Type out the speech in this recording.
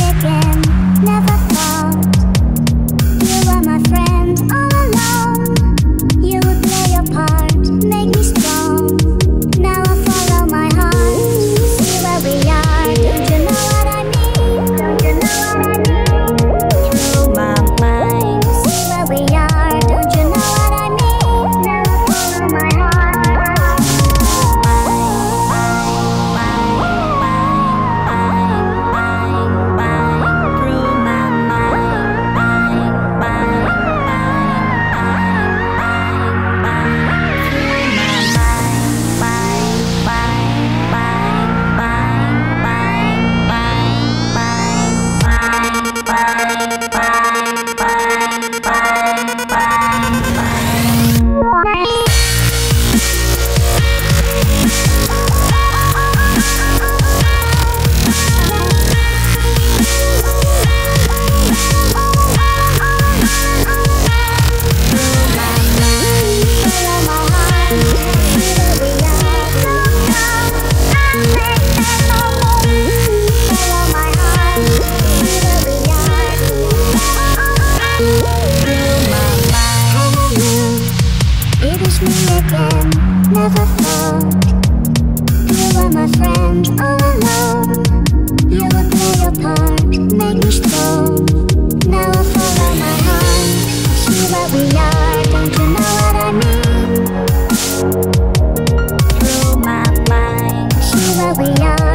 again. Never Với